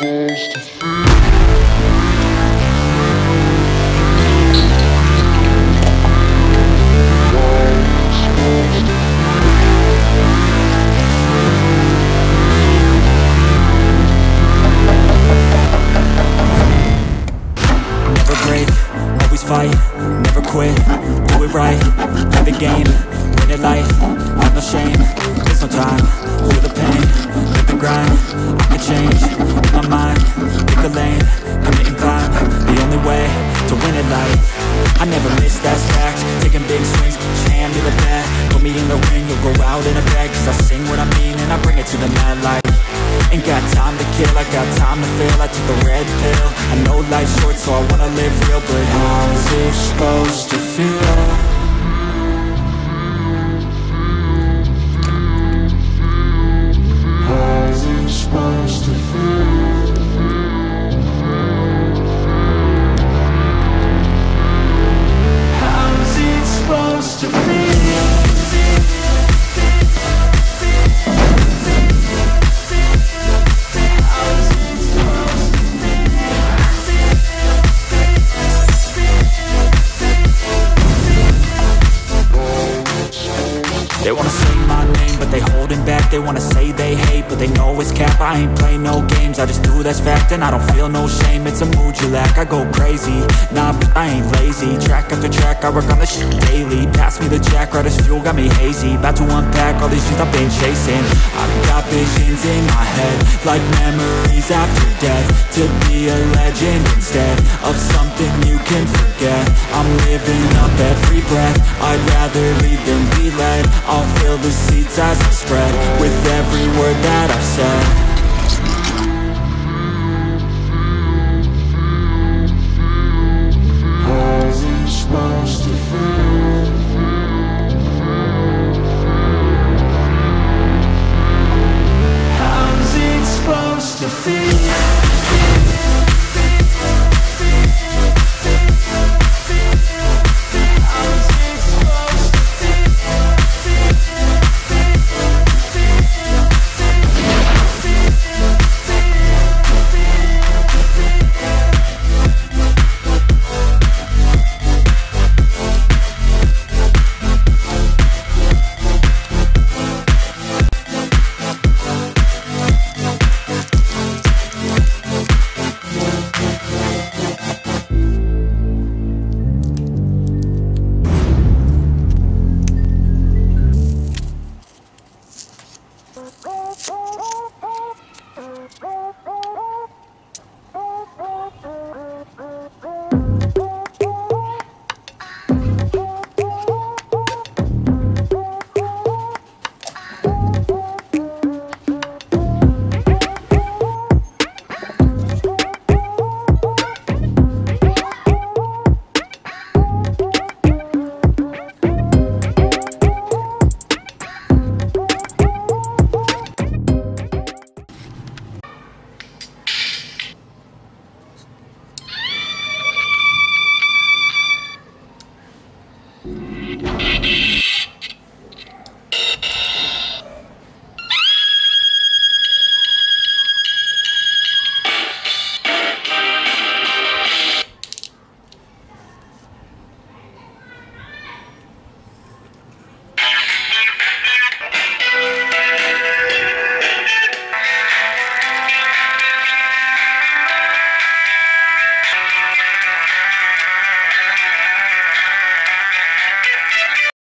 supposed to feel? fight, never quit, do it right Play the game, win it life, have no shame There's no time, feel the pain, live the grind I can change taking big swings, each hand to the bat, put me in the ring, you'll go out in a bag, cause I sing what I mean and I bring it to the mad light. Ain't got time to kill, I got time to feel I took the red pill I know life's short so I wanna live real But how's it supposed to feel? Wanna say they hate, but they know it's cap. I ain't play no games, I just do that's fact And I don't feel no shame, it's a mood you lack I go crazy, nah, but I ain't lazy. Track after track, I work on this shit daily. Pass me the jack, right as fuel, got me hazy. About to unpack all these shit I've been chasing. I've got visions in my head Like memories after death. To be a legend instead Of something you can forget. I'm living up every breath. I'd rather The seeds as I spread. With